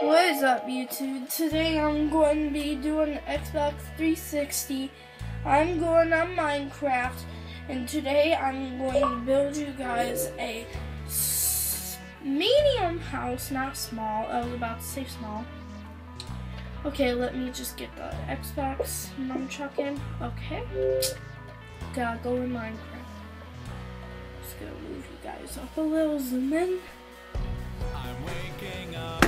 What is up YouTube? Today I'm going to be doing Xbox 360. I'm going on Minecraft and today I'm going to build you guys a medium house, not small. I was about to say small. Okay, let me just get the Xbox nunchuck in. Okay. Gotta go in Minecraft. Just gonna move you guys up a little, zoom in. I'm waking up.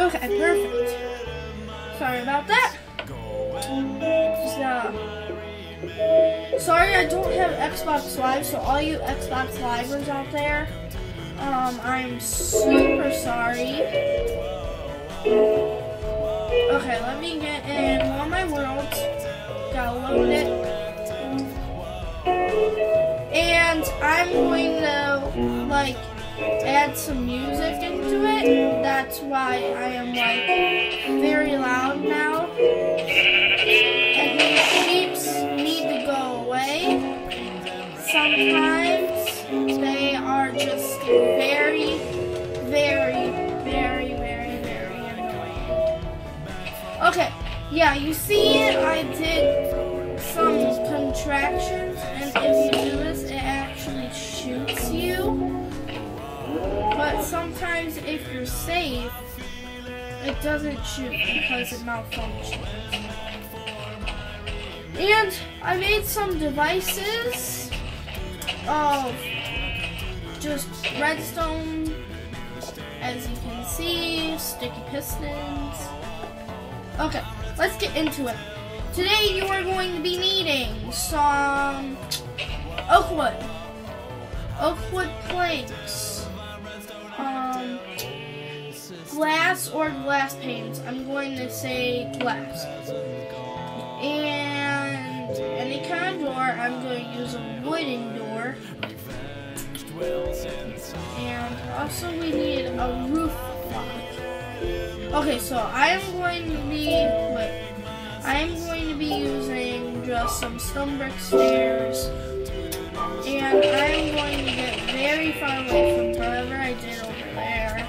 Okay, perfect. Sorry about that. So, sorry I don't have Xbox Live, so all you Xbox Livers out there, um, I'm super sorry. Okay, let me get in of my worlds. Gotta load it. And I'm going to, like, add some music into it. That's why I am like very loud now. Sometimes they are just very, very, very, very, very annoying. Okay, yeah, you see it. I did some contractions, and if you do this, it actually shoots you. But sometimes if you're safe, it doesn't shoot because it malfunctions. And I made some devices of just redstone, as you can see, sticky pistons. Okay, let's get into it. Today you are going to be needing some oak wood, oak wood planks, um, glass or glass panes. I'm going to say glass. And any kind of door, I'm going to use a wooden door. And also we need a roof block. Okay, so I am going to be, wait, I am going to be using just some stone brick stairs. And I'm going to get very far away from wherever I did over there.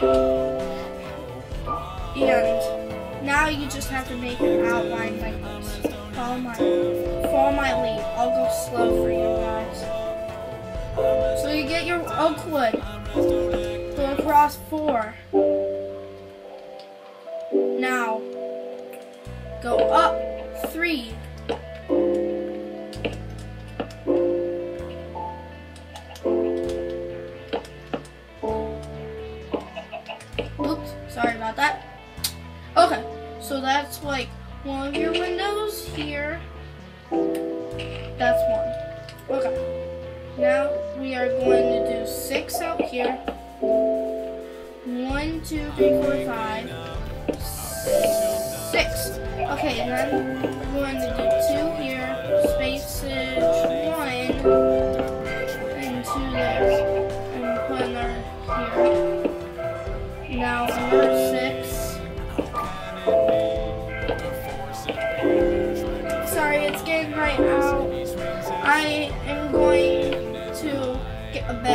and now you just have to make an outline like this. Follow my, follow my lead. I'll go slow for you guys. So you get your oak wood. Go across four. Now, go up three. Oops, sorry about that. Okay, so that's like one of your windows here. That's one. Okay. Now we are going to do six out here. One, two, three, four, five, six. Okay, then we're going to do two here, spaces, one, and two there, and put another here. Now another six. I Oops.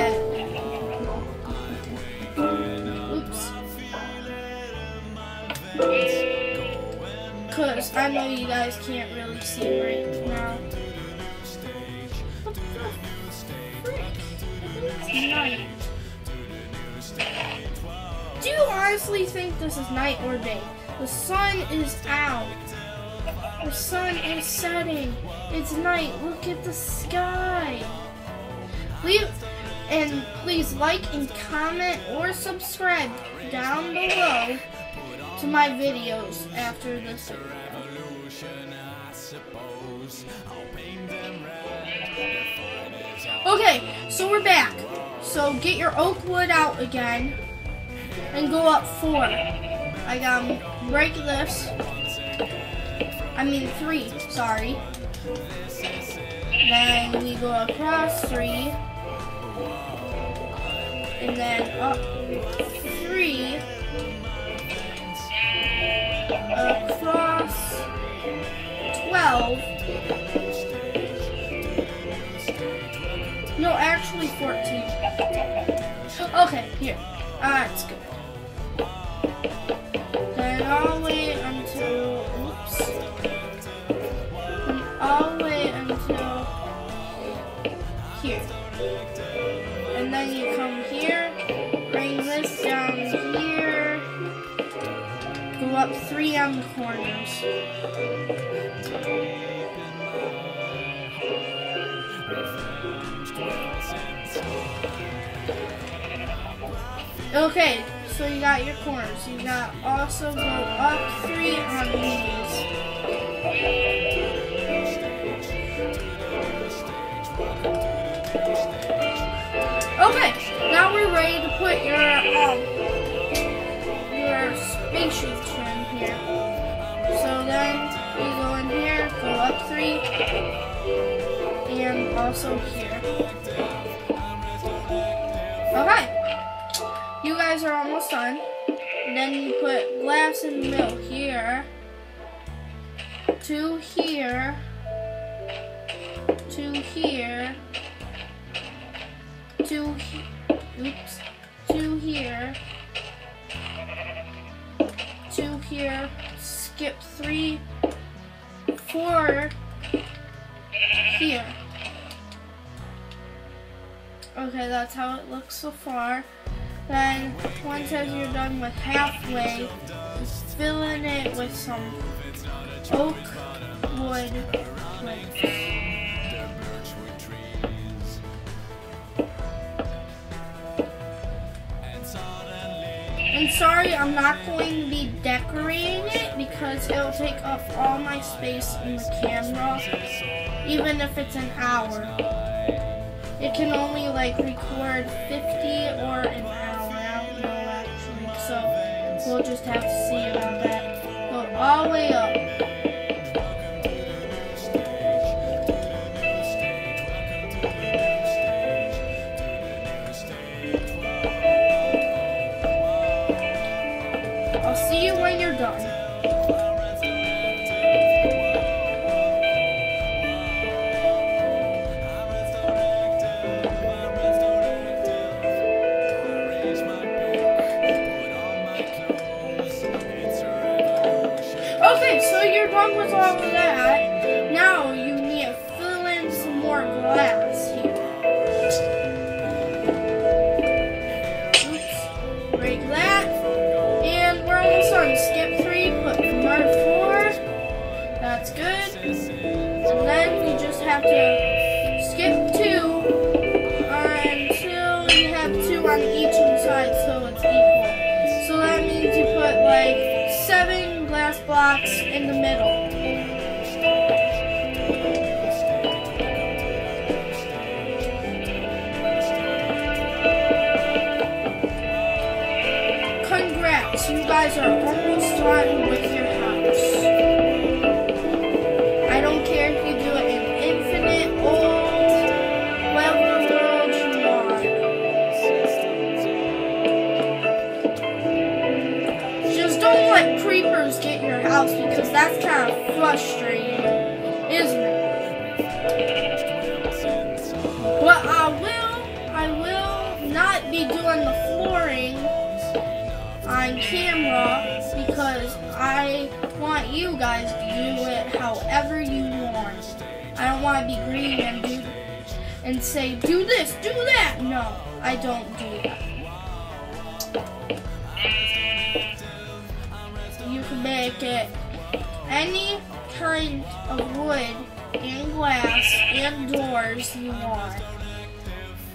Because I know you guys can't really see right now. night. Do you honestly think this is night or day? The sun is out. The sun is setting. It's night. Look at the sky. Leave and please like and comment or subscribe down below to my videos after this video. Okay, so we're back. So get your oak wood out again and go up four. I got um, break this. I mean three, sorry. Then we go across three. And then up three. Across 12. No, actually 14. Okay, here. Ah, it's good. Then three on the corners. Okay, so you got your corners. You got also go up three on these. Okay, now we're ready to put your um your spaceships in here. So then you go in here, go up three, and also here. Okay. You guys are almost done. Then you put glass in the middle here, two here, two here, two, he- here, skip three, four here. Okay, that's how it looks so far. Then, once you're done with halfway, fill in it with some oak wood. And sorry, I'm not going to be decorating it because it'll take up all my space in the camera, even if it's an hour. It can only like record 50 or an hour, I don't know actually, so we'll just have to see about that. Go all the way up. So you're done with all you guys are almost done with your house. I don't care if you do it in infinite, old, whatever world you want. Just don't let creepers get in your house because that's kind of frustrating, isn't it? But I will, I will not be doing the flooring on camera because I want you guys to do it however you want. I don't want to be greedy and do and say do this, do that. No, I don't do that. You can make it any kind of wood and glass and doors you want.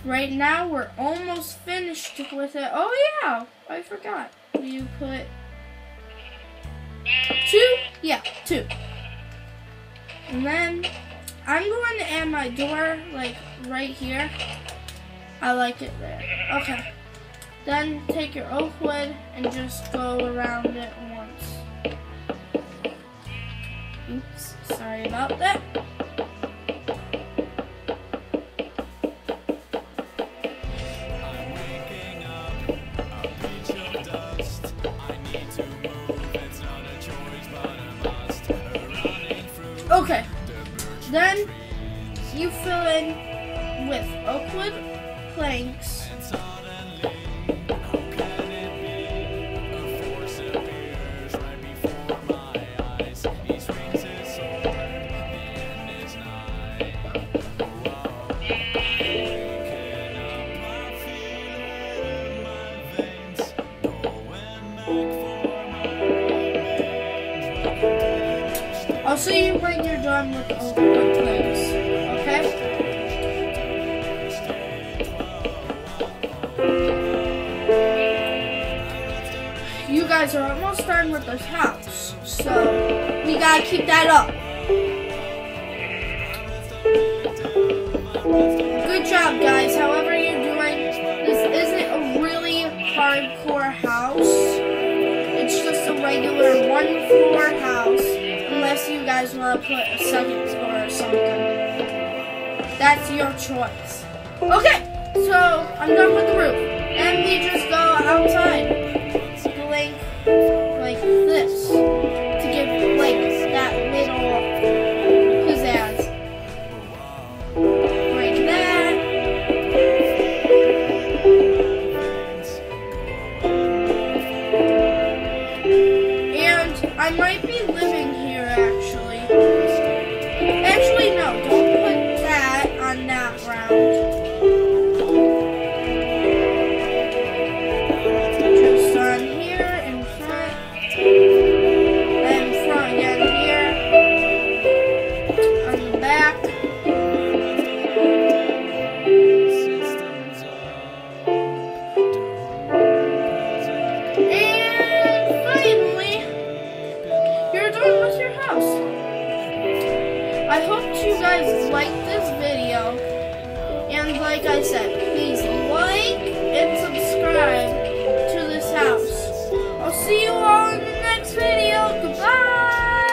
Right now we're almost finished with it. Oh yeah, I forgot. You put two? Yeah, two. And then I'm going to add my door like right here. I like it there. Okay. Then take your oak wood and just go around it once. Oops, sorry about that. Then you fill in with oak wood planks. I'll you when you're done with the guys are almost done with this house, so we gotta keep that up. Good job, guys. However you're doing, this isn't a really hardcore house. It's just a regular one floor house, unless you guys want to put a second floor or something. That's your choice. Okay, so I'm done with the roof. And we just go outside. This. To give like that little pizzazz. Like that. And I might be living